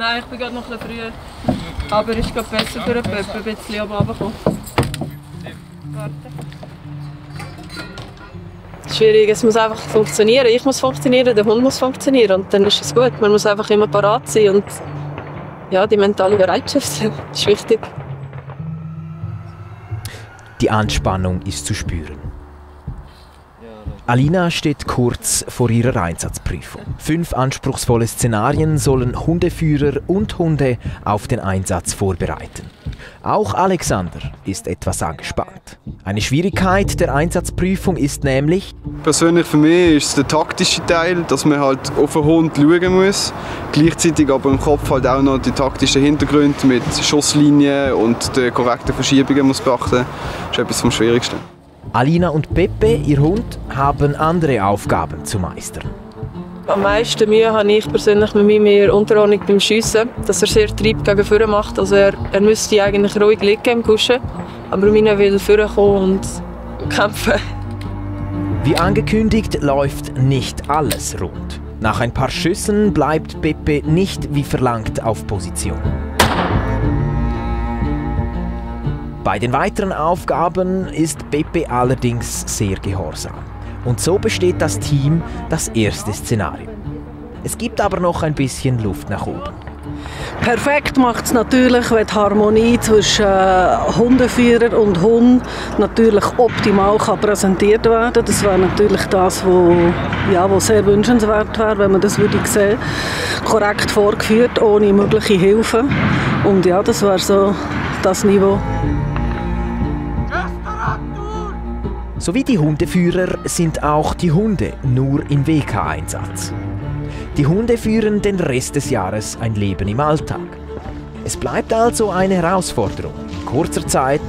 Nein, ich bin gerade noch ein bisschen früh. Aber es ist gerade besser für den Pöppel, ein bisschen oben runterkommen. Warte. Schwierig, es muss einfach funktionieren. Ich muss funktionieren, der Hund muss funktionieren und dann ist es gut. Man muss einfach immer parat sein und ja, die mentale Bereitschaft ist wichtig. Die Anspannung ist zu spüren. Alina steht kurz vor ihrer Einsatzprüfung. Fünf anspruchsvolle Szenarien sollen Hundeführer und Hunde auf den Einsatz vorbereiten. Auch Alexander ist etwas angespannt. Eine Schwierigkeit der Einsatzprüfung ist nämlich, Persönlich für mich ist es der taktische Teil, dass man halt auf den Hund schauen muss. Gleichzeitig aber im Kopf halt auch noch die taktischen Hintergründe mit Schusslinien und den korrekten Verschiebungen muss beachten. Das ist etwas vom Schwierigsten. Alina und Pepe, ihr Hund, haben andere Aufgaben zu meistern. Am meisten Mühe habe ich persönlich mit meinem in der Unterordnung beim Schiessen, dass er sehr Trieb gegen vorne macht. Also er, er müsste eigentlich ruhig liegen im Kuschen, aber meiner will vorne kommen und kämpfen. Wie angekündigt läuft nicht alles rund. Nach ein paar Schüssen bleibt Pepe nicht wie verlangt auf Position. Bei den weiteren Aufgaben ist Pepe allerdings sehr gehorsam. Und so besteht das Team das erste Szenario. Es gibt aber noch ein bisschen Luft nach oben. Perfekt macht es natürlich, wenn die Harmonie zwischen äh, Hundeführer und Hund natürlich optimal kann präsentiert werden. Das wäre natürlich das, was ja, sehr wünschenswert wäre, wenn man das würde sehen. Korrekt vorgeführt, ohne mögliche Hilfe. Und ja, das wäre so das Niveau. Sowie die Hundeführer sind auch die Hunde nur im WK-Einsatz. Die Hunde führen den Rest des Jahres ein Leben im Alltag. Es bleibt also eine Herausforderung, in kurzer Zeit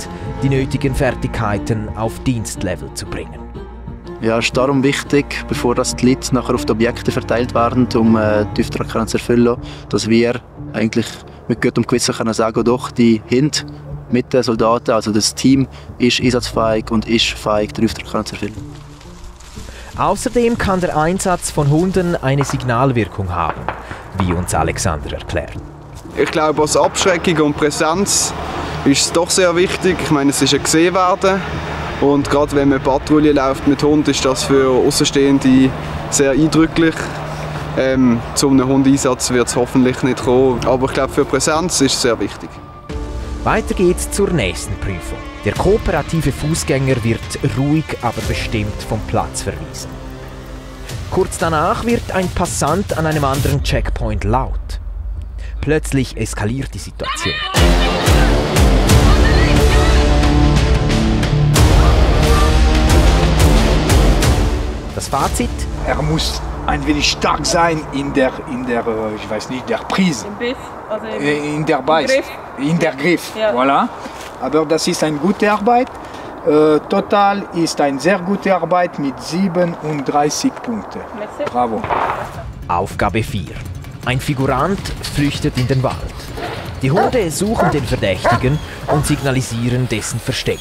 die nötigen Fertigkeiten auf Dienstlevel zu bringen. Ja, es ist darum wichtig, bevor das die Leute nachher auf die Objekte verteilt werden, um äh, die Auftrag zu erfüllen, dass wir eigentlich mit gutem Gewissen können sagen, doch, die Hunde mit den Soldaten, also das Team, ist einsatzfähig und ist fähig, den Auftrag zu erfüllen. Außerdem kann der Einsatz von Hunden eine Signalwirkung haben, wie uns Alexander erklärt. Ich glaube, als Abschreckung und Präsenz ist es doch sehr wichtig. Ich meine, es ist ein gesehen werden. Und gerade wenn man Patrouille läuft mit Hund, ist das für Außenstehende sehr eindrücklich. Ähm, zu einem Hundeinsatz wird es hoffentlich nicht kommen. Aber ich glaube, für Präsenz ist es sehr wichtig. Weiter geht's zur nächsten Prüfung. Der kooperative Fußgänger wird ruhig, aber bestimmt vom Platz verwiesen. Kurz danach wird ein Passant an einem anderen Checkpoint laut. Plötzlich eskaliert die Situation. Das Fazit? Er muss ein wenig stark sein in der, in der äh, ich weiß nicht, der Prise. Im Biss, also im Äh, In der Beiß. Griff. In der Griff. Ja. Voilà. Aber das ist eine gute Arbeit. Äh, total ist eine sehr gute Arbeit mit 37 Punkten. Merci. Bravo. Aufgabe 4. Ein Figurant flüchtet in den Wald. Die Hunde suchen den Verdächtigen und signalisieren dessen Versteck.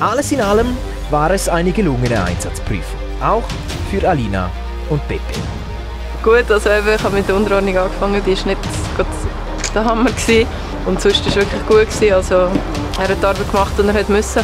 Alles in allem war es eine gelungene Einsatzprüfung. Auch für Alina und Pepe. Gut, also eben, ich habe mit der Unterordnung angefangen, die war nicht der Hammer. Gewesen. Und sonst war es wirklich gut. Gewesen. Also, er hat die Arbeit gemacht, die er hat müssen.